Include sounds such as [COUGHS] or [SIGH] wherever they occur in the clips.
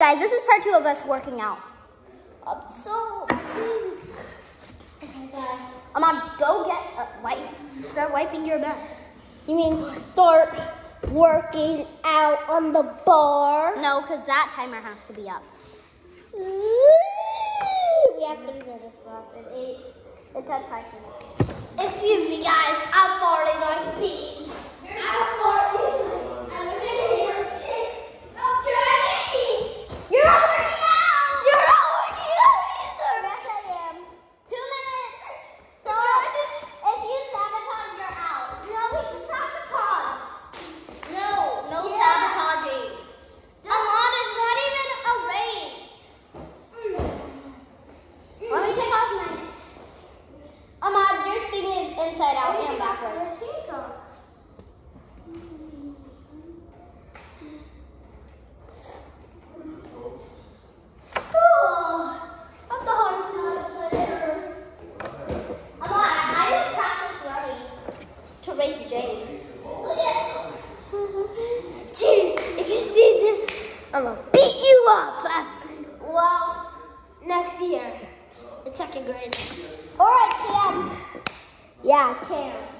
Guys, this is part two of us working out. I'm so. Okay, guys. I'm gonna go get a wipe. Start wiping your mess. You mean start working out on the bar? No, because that timer has to be up. We have three minutes left and eight and ten seconds. Excuse me, guys. I'm farting on peas. I'm farting. Yeah. [LAUGHS] Yeah, two.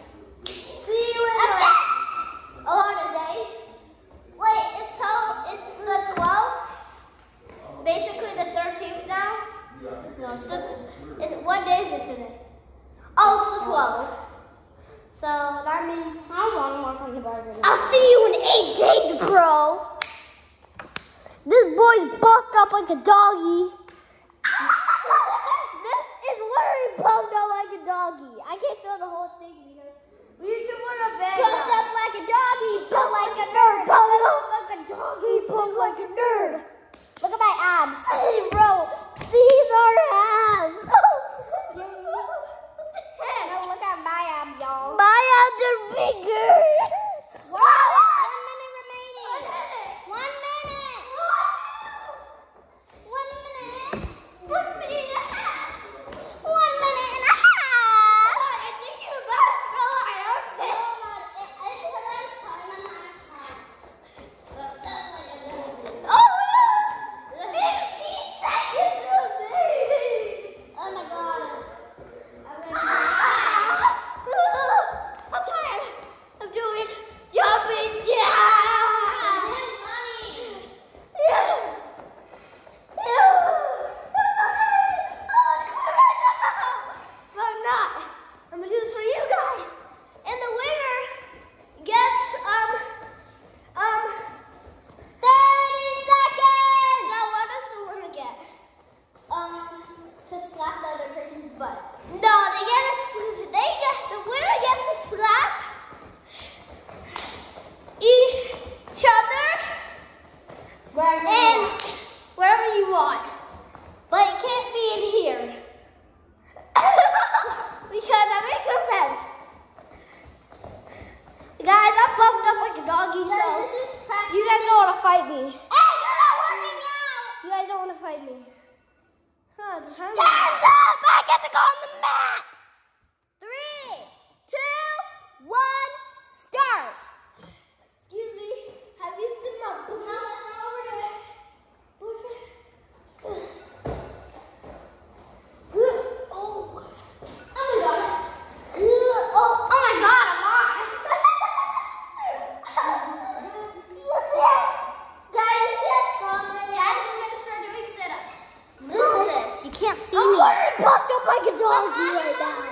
鸡尾巴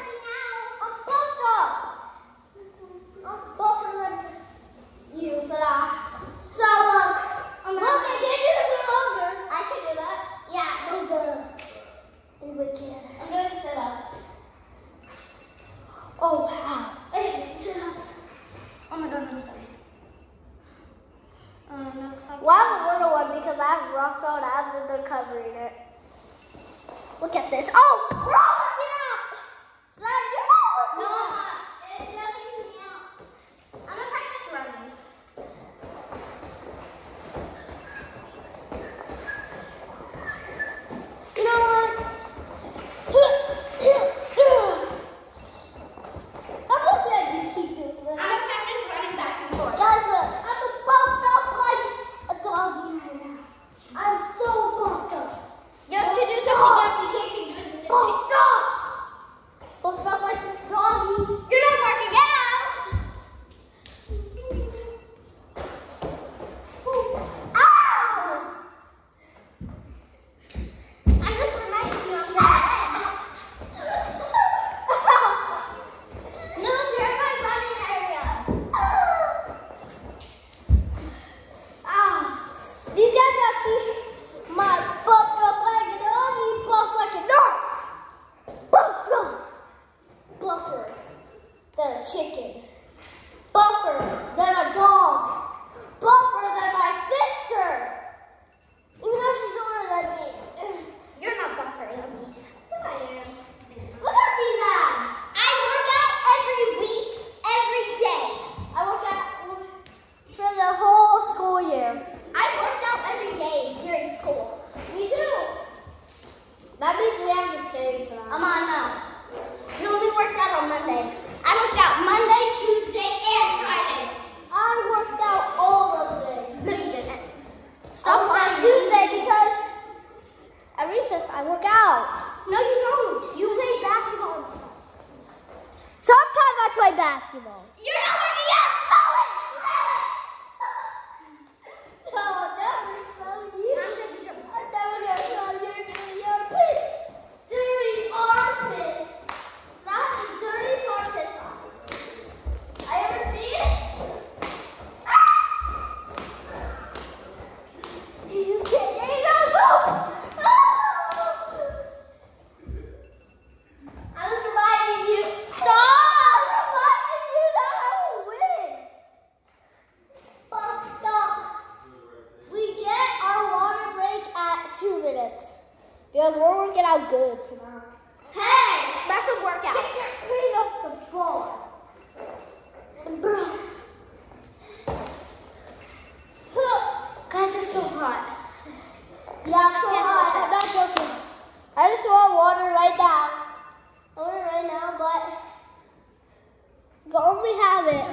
but only have it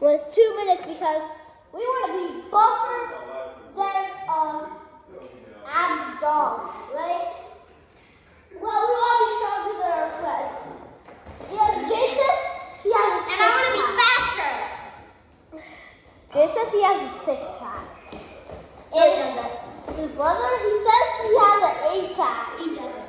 was two minutes because we want to be buffered than um, Ab's dog, right? Well, we want to be stronger than our friends. He has Jason. He has a And I want to be faster. Jay says he has a six pack. And his brother, he says he has an eight pack. He doesn't.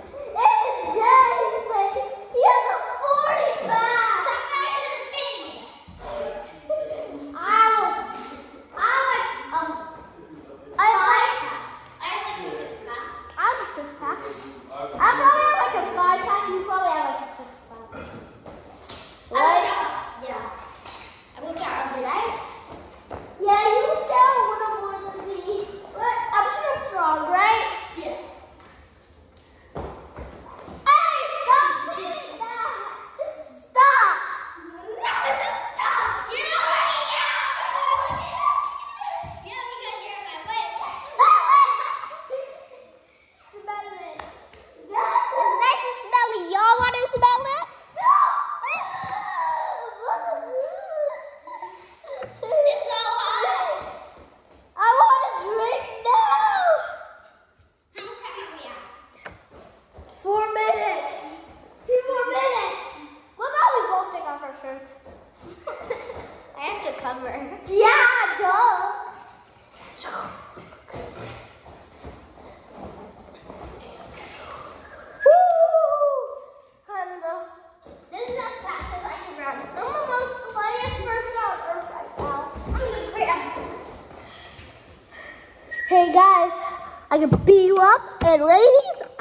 Ah bah,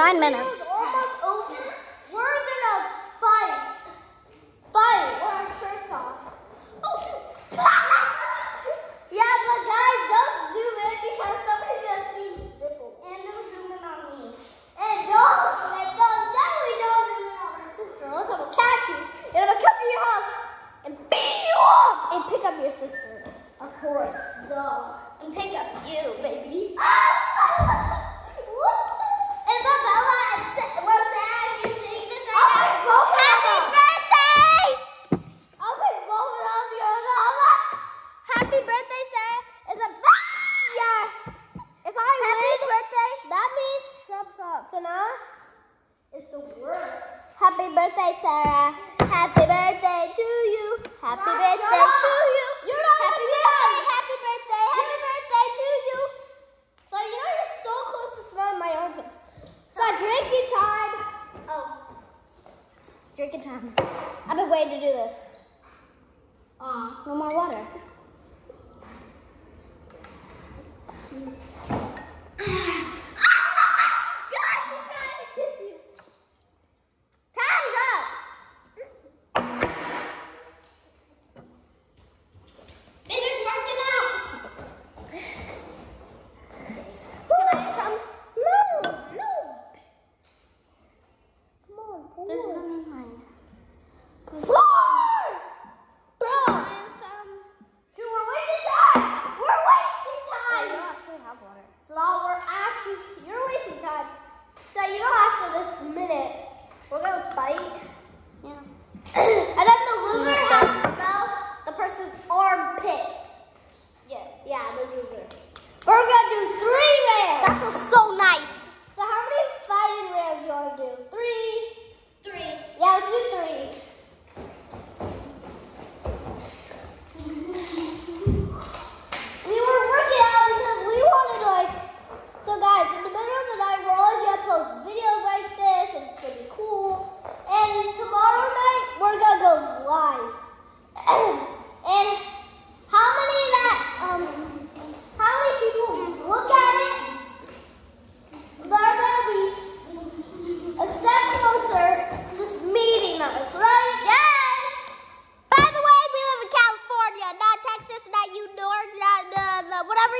nine minutes.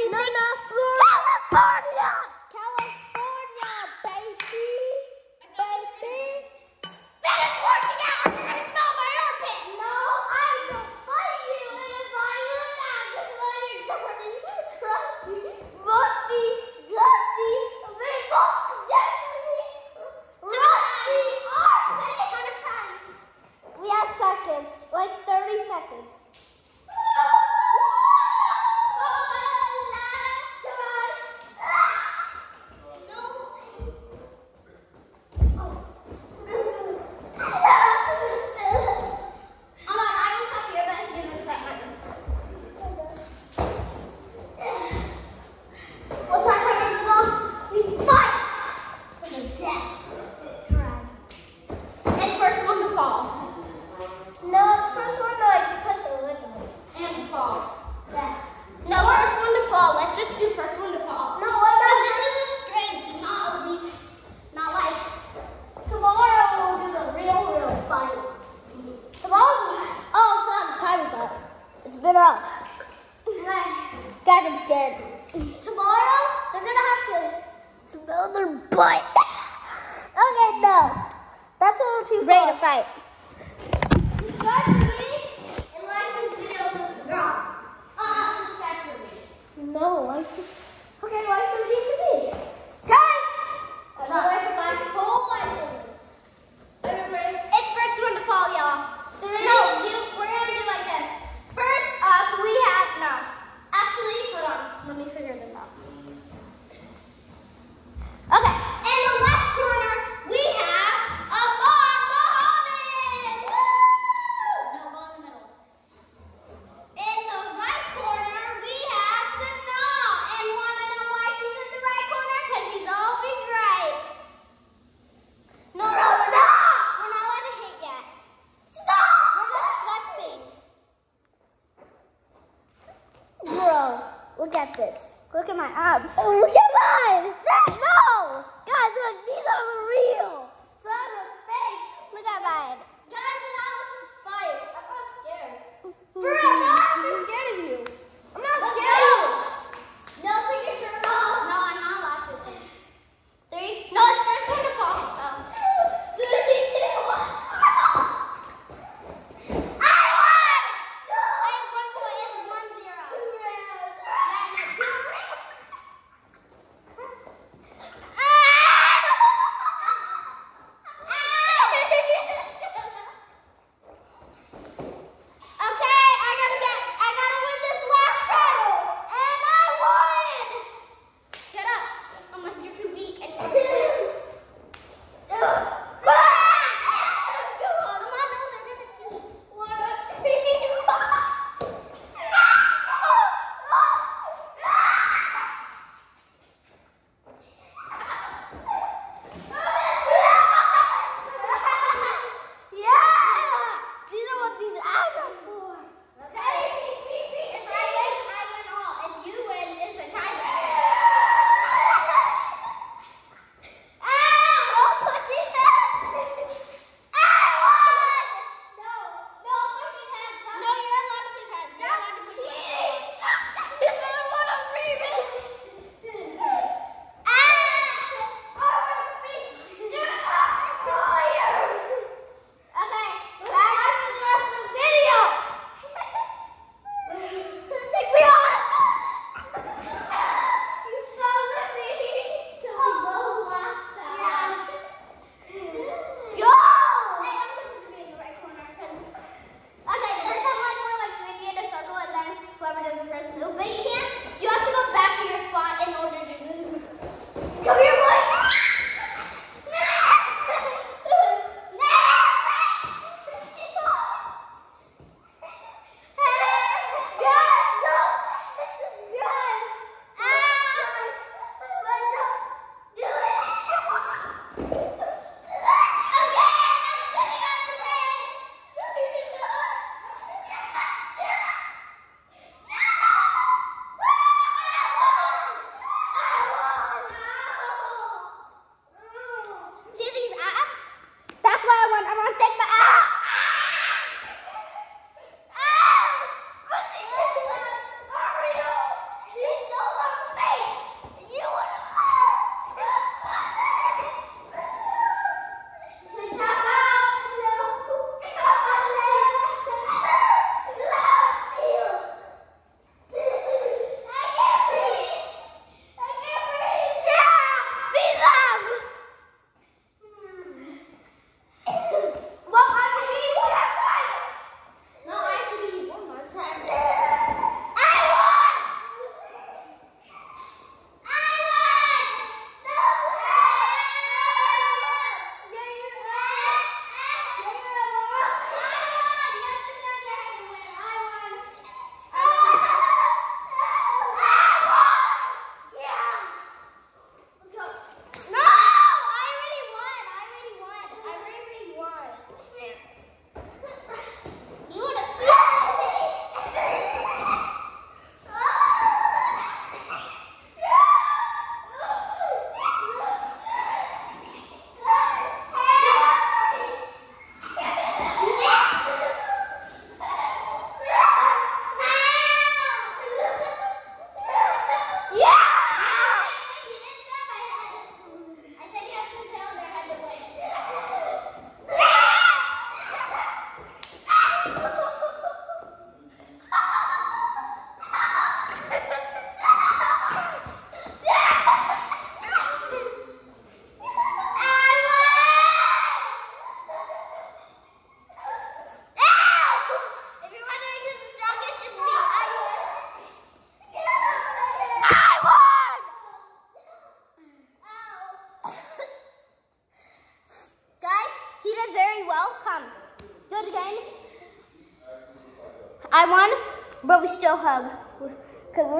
you no, think. California? Okay, no. That's a little too Ready far. to fight. No, like the... Okay, like the me? Guys! That's like for my whole life. It's first one to fall, y'all. Three. No, you, we're going to do like this. First up, we have... No. Actually, hold on. Let me figure this this. Look at my abs. Oh, look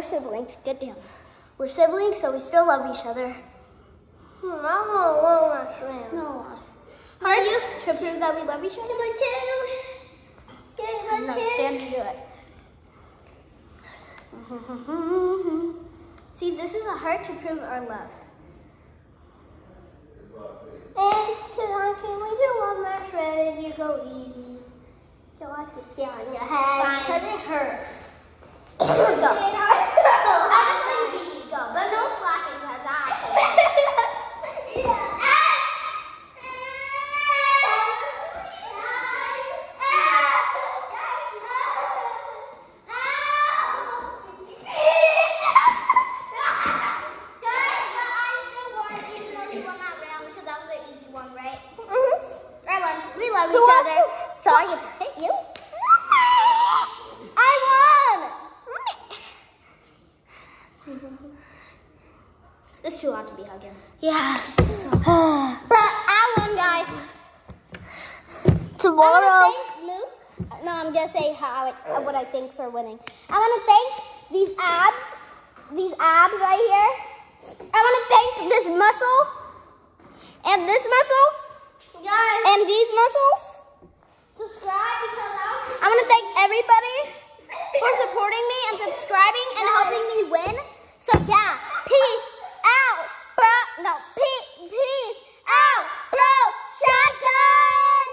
we're siblings. Get down. We're siblings, so we still love each other. Hmm, I want a little more shrimp. No. Heart to prove that we love each other. Give a two. Give a No, two. stand to do it. [LAUGHS] See, this is a heart to prove our love. And tonight, can we do one more shred and you go easy? You like to sit on your head. Because it hurts. [COUGHS] Go. Go. I just want you to go, but no slacking because We love Who each else? other. So I get to hit you. I won! [LAUGHS] It's too hot to be hugging. Yeah. But I won, guys. Tomorrow. I want to thank. No, I'm gonna say how I, what I think for winning. I want to thank these abs, these abs right here. I want to thank this muscle and this muscle Guys, and these muscles. subscribe because I want to thank everybody for supporting me and subscribing and helping so yeah, peace out, bro. No, peace, peace out, bro. Shotgun.